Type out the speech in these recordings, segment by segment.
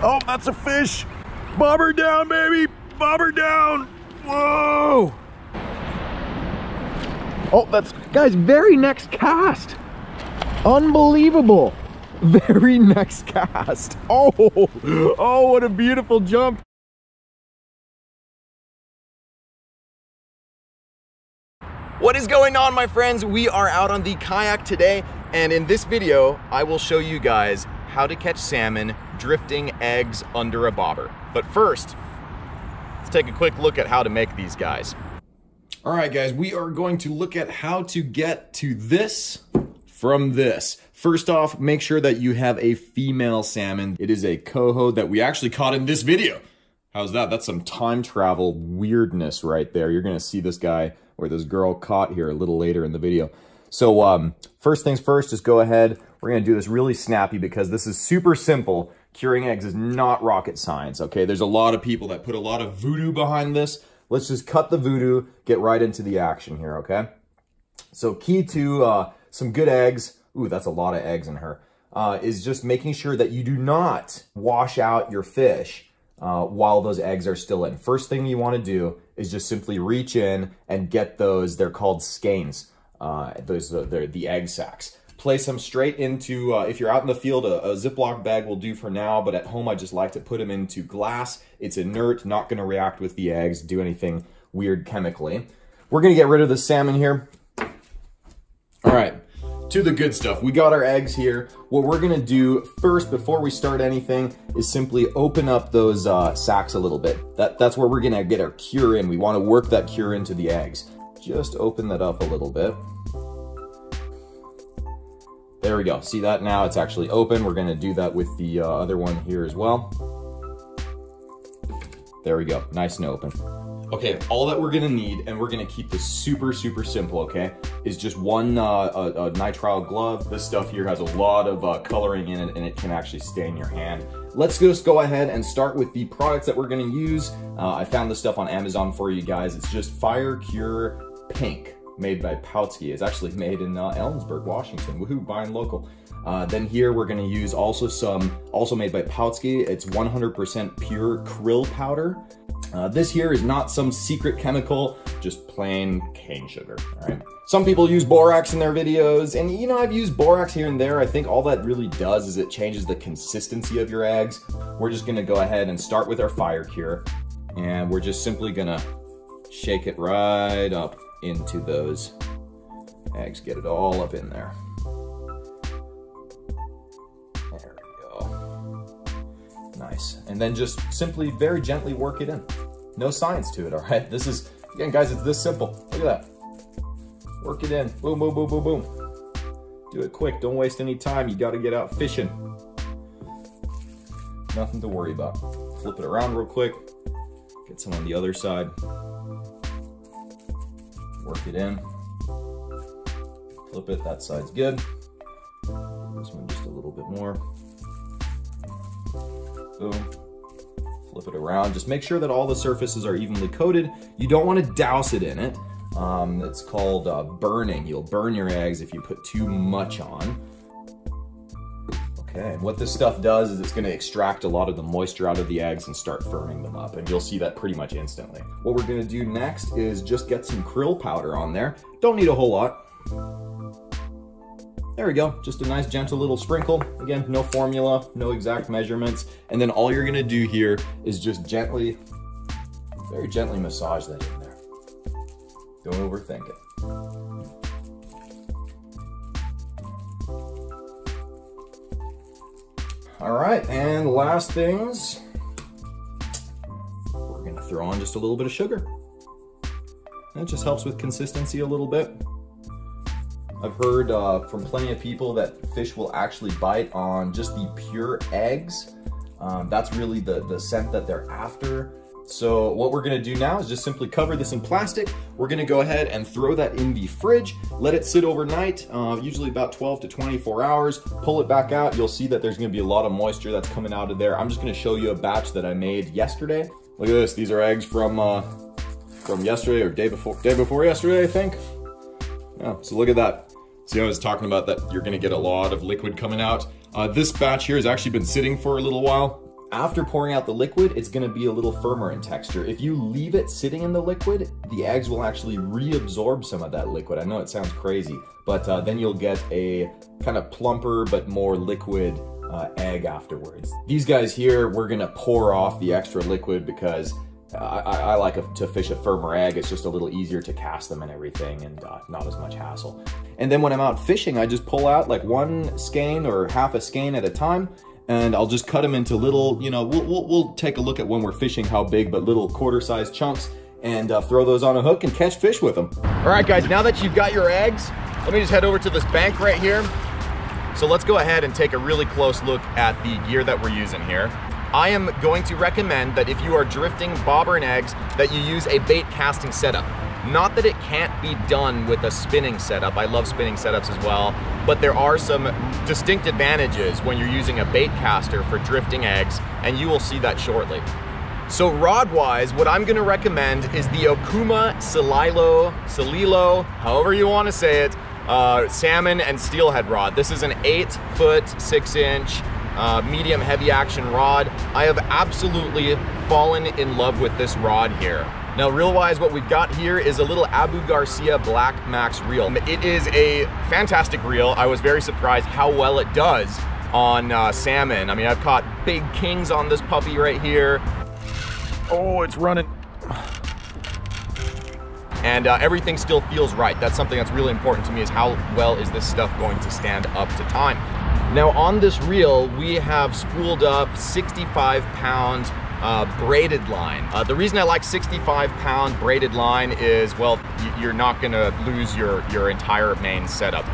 Oh, that's a fish. Bobber down, baby. Bobber down. Whoa. Oh, that's, guys, very next cast. Unbelievable. Very next cast. Oh, oh, what a beautiful jump. What is going on my friends? We are out on the kayak today and in this video I will show you guys how to catch salmon drifting eggs under a bobber. But first, let's take a quick look at how to make these guys. All right guys, we are going to look at how to get to this from this. First off, make sure that you have a female salmon. It is a coho that we actually caught in this video. How's that? That's some time travel weirdness right there. You're gonna see this guy or this girl caught here a little later in the video. So um, first things first, just go ahead. We're gonna do this really snappy because this is super simple. Curing eggs is not rocket science, okay? There's a lot of people that put a lot of voodoo behind this. Let's just cut the voodoo, get right into the action here, okay? So key to uh, some good eggs, ooh, that's a lot of eggs in her, uh, is just making sure that you do not wash out your fish uh, while those eggs are still in. First thing you want to do is just simply reach in and get those, they're called skeins, uh, those the, the egg sacs. Place them straight into, uh, if you're out in the field, a, a Ziploc bag will do for now, but at home I just like to put them into glass. It's inert, not going to react with the eggs, do anything weird chemically. We're going to get rid of the salmon here. All right, to the good stuff. We got our eggs here. What we're gonna do first before we start anything is simply open up those uh, sacks a little bit. That, that's where we're gonna get our cure in. We wanna work that cure into the eggs. Just open that up a little bit. There we go. See that now? It's actually open. We're gonna do that with the uh, other one here as well. There we go, nice and open. Okay, all that we're gonna need, and we're gonna keep this super, super simple, okay, is just one uh, a, a nitrile glove. This stuff here has a lot of uh, coloring in it, and it can actually stain your hand. Let's just go ahead and start with the products that we're gonna use. Uh, I found this stuff on Amazon for you guys. It's just Fire Cure Pink, made by Pautzke. It's actually made in uh, Ellensburg, Washington. Woohoo, buying local. Uh, then here we're gonna use also some, also made by Pautzke. It's 100% pure krill powder. Uh, this here is not some secret chemical, just plain cane sugar, all right? Some people use borax in their videos, and you know, I've used borax here and there. I think all that really does is it changes the consistency of your eggs. We're just gonna go ahead and start with our fire cure, and we're just simply gonna shake it right up into those eggs, get it all up in there. There we go. Nice. And then just simply very gently work it in. No science to it, all right? This is, again, guys, it's this simple. Look at that. Work it in. Boom, boom, boom, boom, boom. Do it quick. Don't waste any time. You got to get out fishing. Nothing to worry about. Flip it around real quick. Get some on the other side. Work it in. Flip it. That side's good. This one just a little bit more. Boom. Flip it around. Just make sure that all the surfaces are evenly coated. You don't want to douse it in it. Um, it's called uh, burning. You'll burn your eggs if you put too much on. Okay, what this stuff does is it's gonna extract a lot of the moisture out of the eggs and start firming them up, and you'll see that pretty much instantly. What we're gonna do next is just get some krill powder on there. Don't need a whole lot. There we go, just a nice gentle little sprinkle. Again, no formula, no exact measurements. And then all you're gonna do here is just gently, very gently massage that in there. Don't overthink it. All right, and last things, we're gonna throw on just a little bit of sugar. That just helps with consistency a little bit. I've heard uh, from plenty of people that fish will actually bite on just the pure eggs. Um, that's really the, the scent that they're after. So what we're gonna do now is just simply cover this in plastic. We're gonna go ahead and throw that in the fridge, let it sit overnight, uh, usually about 12 to 24 hours, pull it back out. You'll see that there's gonna be a lot of moisture that's coming out of there. I'm just gonna show you a batch that I made yesterday. Look at this, these are eggs from uh, from yesterday or day before, day before yesterday, I think. Yeah, so look at that. See, I was talking about that you're gonna get a lot of liquid coming out. Uh, this batch here has actually been sitting for a little while. After pouring out the liquid, it's gonna be a little firmer in texture. If you leave it sitting in the liquid, the eggs will actually reabsorb some of that liquid. I know it sounds crazy, but uh, then you'll get a kind of plumper but more liquid uh, egg afterwards. These guys here, we're gonna pour off the extra liquid because I, I, like a, to fish a firmer egg. It's just a little easier to cast them and everything and uh, not as much hassle. And then when I'm out fishing, I just pull out like one skein or half a skein at a time and I'll just cut them into little, you know, we'll, we'll, we'll take a look at when we're fishing how big, but little quarter size chunks and uh, throw those on a hook and catch fish with them. All right, guys, now that you've got your eggs, let me just head over to this bank right here. So let's go ahead and take a really close look at the gear that we're using here. I am going to recommend that if you are drifting bobber and eggs, that you use a bait casting setup. Not that it can't be done with a spinning setup. I love spinning setups as well, but there are some distinct advantages when you're using a bait caster for drifting eggs, and you will see that shortly. So rod-wise, what I'm gonna recommend is the Okuma Celilo, Celilo, however you wanna say it, uh, salmon and steelhead rod. This is an eight foot, six inch, uh, medium heavy action rod. I have absolutely fallen in love with this rod here. Now reel-wise, what we've got here is a little Abu Garcia Black Max reel. It is a fantastic reel. I was very surprised how well it does on uh, salmon. I mean, I've caught big kings on this puppy right here. Oh, it's running. And uh, everything still feels right. That's something that's really important to me is how well is this stuff going to stand up to time. Now on this reel, we have spooled up 65 pound uh, braided line. Uh, the reason I like 65 pound braided line is, well, you're not gonna lose your, your entire main setup.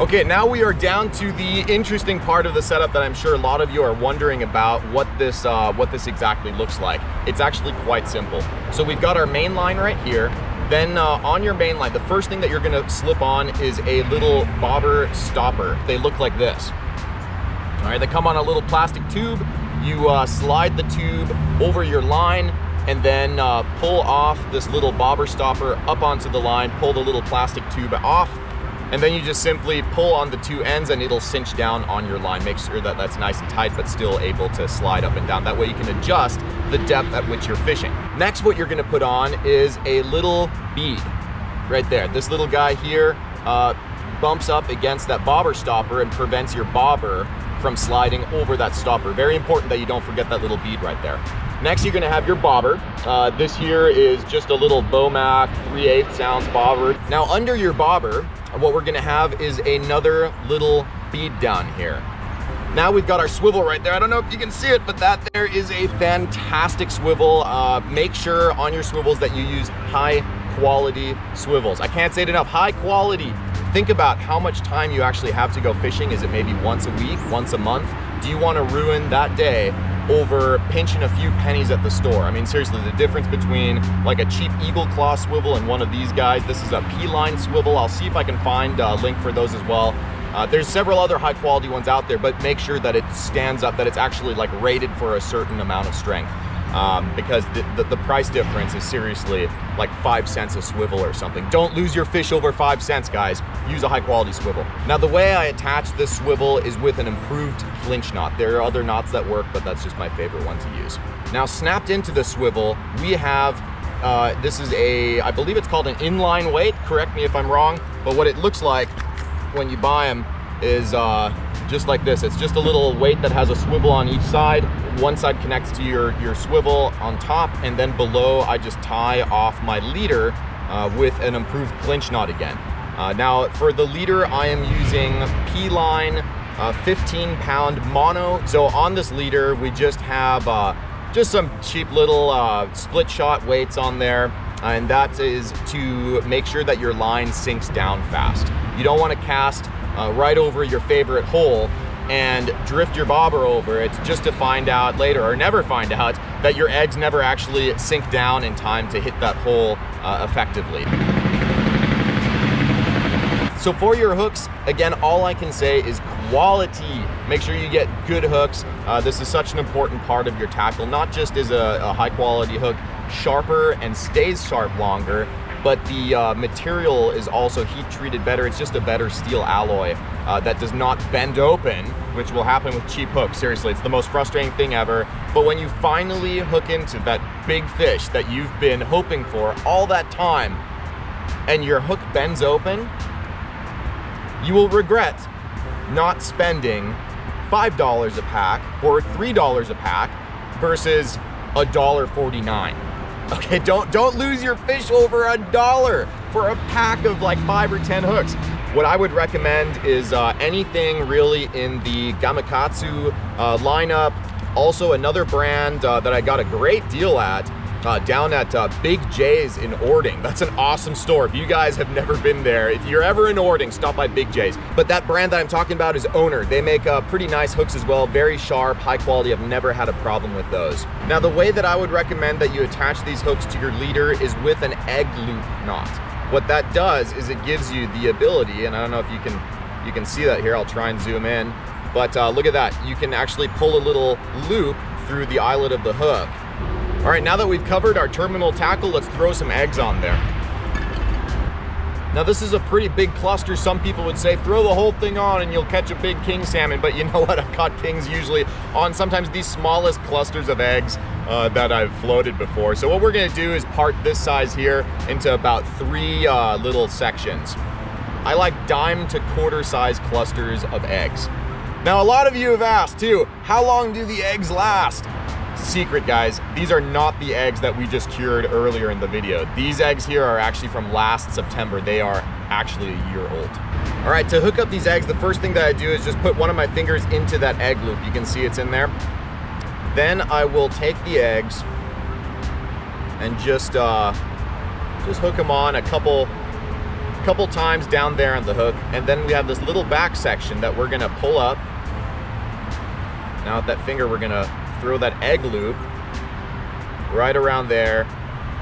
Okay, now we are down to the interesting part of the setup that I'm sure a lot of you are wondering about what this, uh, what this exactly looks like. It's actually quite simple. So we've got our main line right here. Then uh, on your main line, the first thing that you're gonna slip on is a little bobber stopper. They look like this. All right, they come on a little plastic tube. You uh, slide the tube over your line and then uh, pull off this little bobber stopper up onto the line, pull the little plastic tube off, and then you just simply pull on the two ends and it'll cinch down on your line. Make sure that that's nice and tight, but still able to slide up and down. That way you can adjust the depth at which you're fishing. Next, what you're gonna put on is a little bead right there. This little guy here uh, bumps up against that bobber stopper and prevents your bobber from sliding over that stopper. Very important that you don't forget that little bead right there. Next, you're gonna have your bobber. Uh, this here is just a little BeauMac 3 8 ounce bobber. Now under your bobber, what we're gonna have is another little bead down here. Now we've got our swivel right there. I don't know if you can see it, but that there is a fantastic swivel. Uh, make sure on your swivels that you use high quality swivels. I can't say it enough, high quality think about how much time you actually have to go fishing. Is it maybe once a week, once a month? Do you want to ruin that day over pinching a few pennies at the store? I mean, seriously, the difference between like a cheap Eagle Claw swivel and one of these guys, this is a P-line swivel. I'll see if I can find a link for those as well. Uh, there's several other high quality ones out there, but make sure that it stands up, that it's actually like rated for a certain amount of strength um, because the, the, the, price difference is seriously like five cents a swivel or something. Don't lose your fish over five cents, guys. Use a high quality swivel. Now, the way I attach this swivel is with an improved clinch knot. There are other knots that work, but that's just my favorite one to use. Now, snapped into the swivel, we have uh, this is a, I believe it's called an inline weight. Correct me if I'm wrong, but what it looks like when you buy them is uh, just like this. It's just a little weight that has a swivel on each side. One side connects to your, your swivel on top, and then below I just tie off my leader uh, with an improved clinch knot again. Uh, now for the leader, I am using P-Line uh, 15 pound mono. So on this leader, we just have uh, just some cheap little uh, split shot weights on there and that is to make sure that your line sinks down fast. You don't want to cast uh, right over your favorite hole and drift your bobber over it just to find out later or never find out that your eggs never actually sink down in time to hit that hole uh, effectively. So for your hooks, again, all I can say is quality. Make sure you get good hooks. Uh, this is such an important part of your tackle, not just as a, a high quality hook, sharper and stays sharp longer, but the uh, material is also heat treated better. It's just a better steel alloy uh, that does not bend open, which will happen with cheap hooks. Seriously, it's the most frustrating thing ever. But when you finally hook into that big fish that you've been hoping for all that time, and your hook bends open, you will regret not spending $5 a pack or $3 a pack versus $1.49. Okay, don't don't lose your fish over a dollar for a pack of like five or 10 hooks. What I would recommend is uh, anything really in the Gamakatsu uh, lineup. Also another brand uh, that I got a great deal at uh, down at uh, Big J's in Orting. That's an awesome store. If you guys have never been there, if you're ever in Orting, stop by Big J's. But that brand that I'm talking about is Owner. They make uh, pretty nice hooks as well, very sharp, high quality. I've never had a problem with those. Now, the way that I would recommend that you attach these hooks to your leader is with an egg loop knot. What that does is it gives you the ability, and I don't know if you can you can see that here. I'll try and zoom in. But uh, look at that. You can actually pull a little loop through the eyelet of the hook all right, now that we've covered our terminal tackle, let's throw some eggs on there. Now this is a pretty big cluster. Some people would say throw the whole thing on and you'll catch a big king salmon, but you know what? I've caught kings usually on sometimes the smallest clusters of eggs uh, that I've floated before. So what we're gonna do is part this size here into about three uh, little sections. I like dime to quarter size clusters of eggs. Now a lot of you have asked too, how long do the eggs last? Secret guys, these are not the eggs that we just cured earlier in the video. These eggs here are actually from last September. They are actually a year old. All right, to hook up these eggs, the first thing that I do is just put one of my fingers into that egg loop. You can see it's in there. Then I will take the eggs and just uh, just hook them on a couple couple times down there on the hook. And then we have this little back section that we're gonna pull up. Now with that finger, we're gonna throw that egg loop right around there,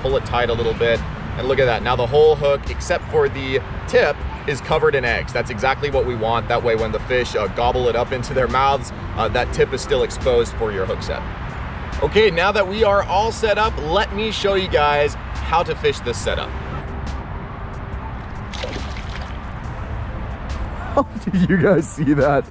pull it tight a little bit, and look at that. Now the whole hook, except for the tip, is covered in eggs. That's exactly what we want. That way when the fish uh, gobble it up into their mouths, uh, that tip is still exposed for your hook set. Okay, now that we are all set up, let me show you guys how to fish this setup. Did you guys see that?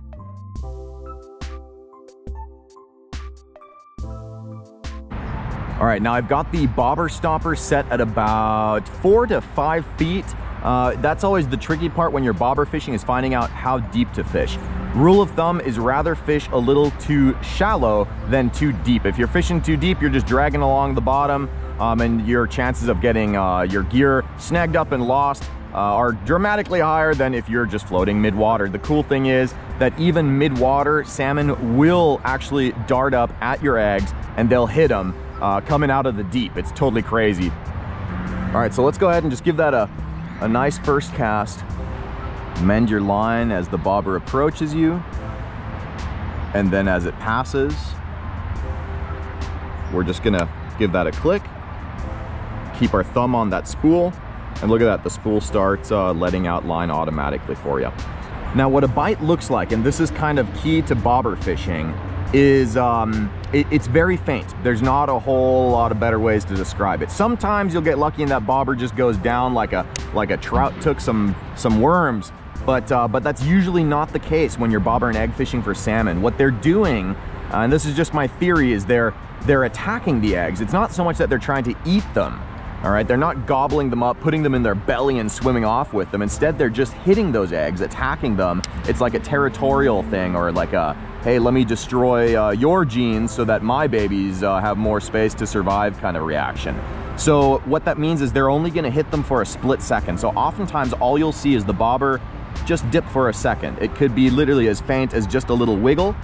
All right, now I've got the bobber stopper set at about four to five feet. Uh, that's always the tricky part when you're bobber fishing is finding out how deep to fish. Rule of thumb is rather fish a little too shallow than too deep. If you're fishing too deep, you're just dragging along the bottom um, and your chances of getting uh, your gear snagged up and lost uh, are dramatically higher than if you're just floating mid-water. The cool thing is that even mid-water, salmon will actually dart up at your eggs and they'll hit them uh, coming out of the deep. It's totally crazy. All right, so let's go ahead and just give that a, a nice first cast. Mend your line as the bobber approaches you. And then as it passes, we're just gonna give that a click. Keep our thumb on that spool. And look at that, the spool starts uh, letting out line automatically for you. Now what a bite looks like, and this is kind of key to bobber fishing, is um, it, it's very faint. There's not a whole lot of better ways to describe it. Sometimes you'll get lucky and that bobber just goes down like a like a trout took some some worms, but uh, but that's usually not the case when you're bobber and egg fishing for salmon. What they're doing, uh, and this is just my theory, is they're they're attacking the eggs. It's not so much that they're trying to eat them. All right, they're not gobbling them up, putting them in their belly and swimming off with them. Instead, they're just hitting those eggs, attacking them. It's like a territorial thing or like a hey, let me destroy uh, your genes so that my babies uh, have more space to survive kind of reaction. So what that means is they're only gonna hit them for a split second. So oftentimes all you'll see is the bobber just dip for a second. It could be literally as faint as just a little wiggle,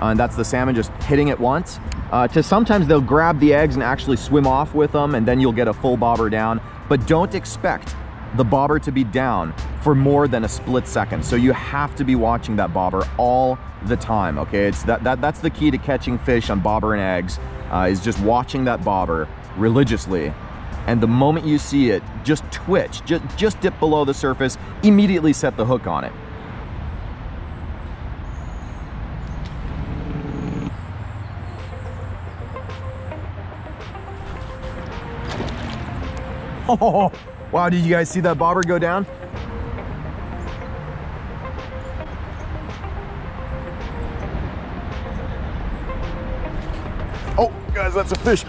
uh, and that's the salmon just hitting it once. Uh, to sometimes they'll grab the eggs and actually swim off with them, and then you'll get a full bobber down. But don't expect the bobber to be down for more than a split second. So you have to be watching that bobber all the time, okay? It's that, that That's the key to catching fish on bobber and eggs, uh, is just watching that bobber religiously. And the moment you see it, just twitch, just, just dip below the surface, immediately set the hook on it. Oh, Wow, did you guys see that bobber go down? Oh, guys, that's a fish.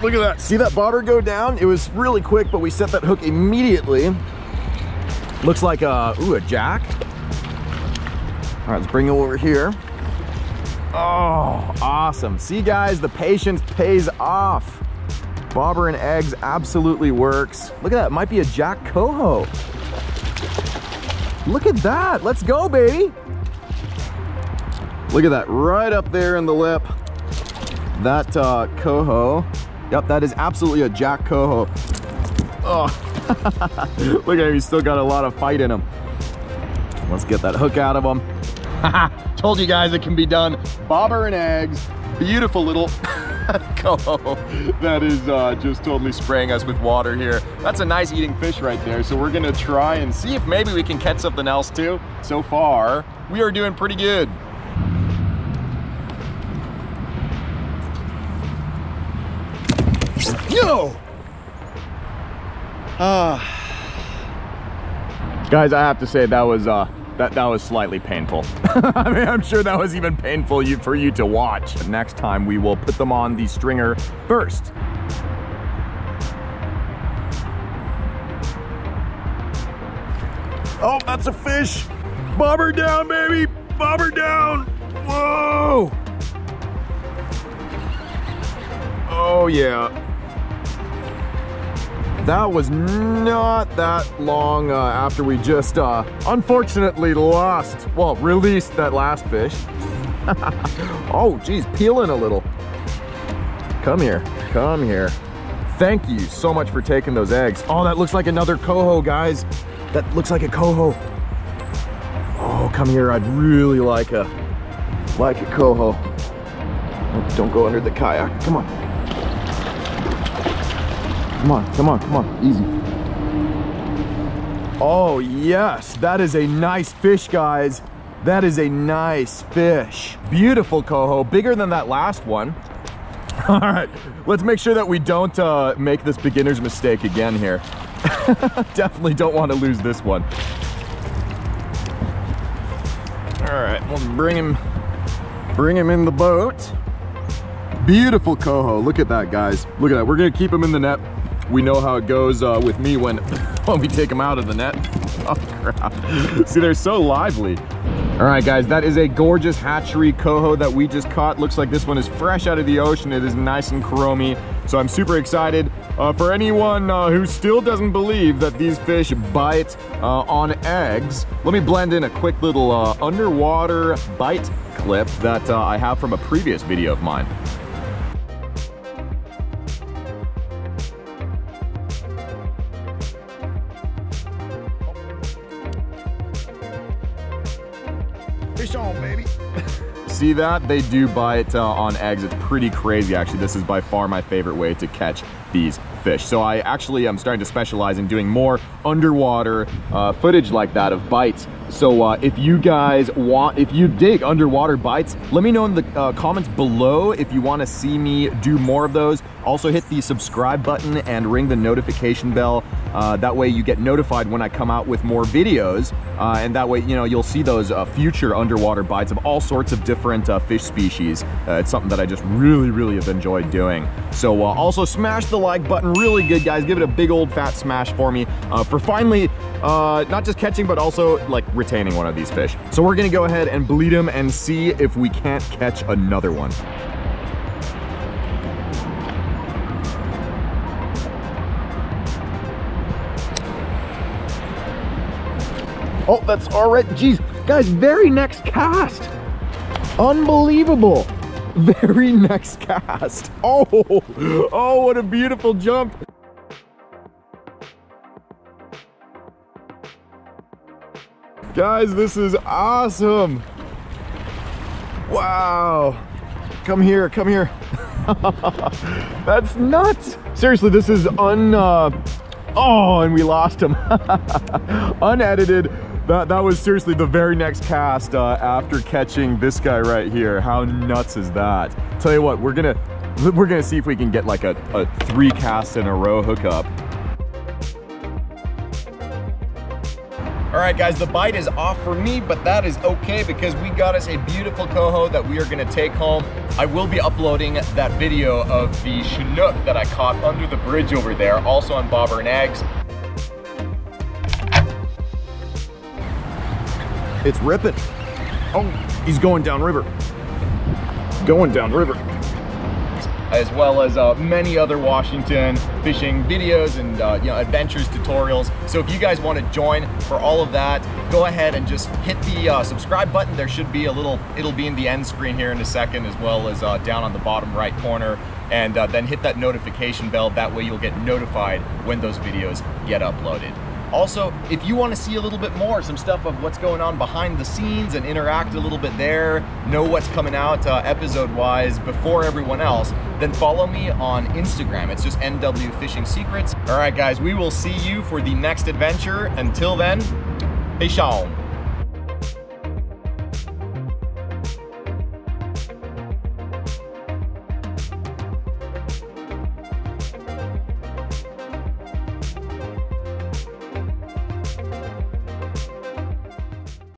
Look at that. See that bobber go down? It was really quick, but we set that hook immediately. Looks like a, ooh, a jack. All right, let's bring it over here. Oh, awesome. See guys, the patience pays off. Bobber and eggs absolutely works. Look at that, might be a Jack Coho. Look at that, let's go baby. Look at that, right up there in the lip. That uh, Coho, yep, that is absolutely a Jack Coho. Oh, look at him, he's still got a lot of fight in him. Let's get that hook out of him. Told you guys it can be done. Bobber and eggs, beautiful little that is uh, just totally spraying us with water here. That's a nice eating fish right there. So we're gonna try and see if maybe we can catch something else too. So far, we are doing pretty good. Yo! Uh, guys, I have to say that was uh, that, that was slightly painful. I mean, I'm sure that was even painful you, for you to watch. Next time we will put them on the stringer first. Oh, that's a fish. Bobber down, baby. Bobber down. Whoa. Oh, yeah that was not that long uh, after we just uh, unfortunately lost, well, released that last fish. oh, geez, peeling a little. Come here, come here. Thank you so much for taking those eggs. Oh, that looks like another coho, guys. That looks like a coho. Oh, come here, I'd really like a, like a coho. Don't go under the kayak, come on. Come on, come on, come on, easy. Oh yes, that is a nice fish, guys. That is a nice fish. Beautiful coho, bigger than that last one. All right, let's make sure that we don't uh, make this beginner's mistake again here. Definitely don't want to lose this one. All right, we'll bring him, bring him in the boat. Beautiful coho, look at that guys. Look at that, we're gonna keep him in the net we know how it goes uh, with me when, when we take them out of the net. Oh, crap. See, they're so lively. All right, guys, that is a gorgeous hatchery coho that we just caught. Looks like this one is fresh out of the ocean. It is nice and chromy, so I'm super excited. Uh, for anyone uh, who still doesn't believe that these fish bite uh, on eggs, let me blend in a quick little uh, underwater bite clip that uh, I have from a previous video of mine. See that? They do bite uh, on eggs. It's pretty crazy, actually. This is by far my favorite way to catch these fish. So I actually am starting to specialize in doing more underwater uh, footage like that of bites. So uh, if you guys want, if you dig underwater bites, let me know in the uh, comments below if you want to see me do more of those. Also hit the subscribe button and ring the notification bell. Uh, that way you get notified when I come out with more videos. Uh, and that way, you know, you'll see those uh, future underwater bites of all sorts of different uh, fish species. It's something that I just really, really have enjoyed doing. So also smash the like button really good, guys. Give it a big old fat smash for me for finally not just catching, but also like retaining one of these fish. So we're gonna go ahead and bleed them and see if we can't catch another one. Oh, that's all right. Jeez, guys, very next cast. Unbelievable. Very next cast. Oh, oh, what a beautiful jump. Guys, this is awesome. Wow. Come here, come here. That's nuts. Seriously, this is un... Uh, oh, and we lost him. Unedited that, that was seriously the very next cast uh, after catching this guy right here. How nuts is that? Tell you what, we're gonna we're gonna see if we can get like a, a three cast in a row hookup. All right, guys, the bite is off for me, but that is okay because we got us a beautiful coho that we are gonna take home. I will be uploading that video of the Chinook that I caught under the bridge over there, also on Bobber and Eggs. It's ripping. Oh, he's going downriver. Going downriver as well as uh, many other Washington fishing videos and uh, you know adventures tutorials. So if you guys want to join for all of that, go ahead and just hit the uh, subscribe button. There should be a little, it'll be in the end screen here in a second, as well as uh, down on the bottom right corner. And uh, then hit that notification bell. That way you'll get notified when those videos get uploaded. Also, if you want to see a little bit more, some stuff of what's going on behind the scenes and interact a little bit there, know what's coming out uh, episode-wise before everyone else, then follow me on Instagram. It's just NW Fishing Secrets. All right, guys, we will see you for the next adventure. Until then, peace out.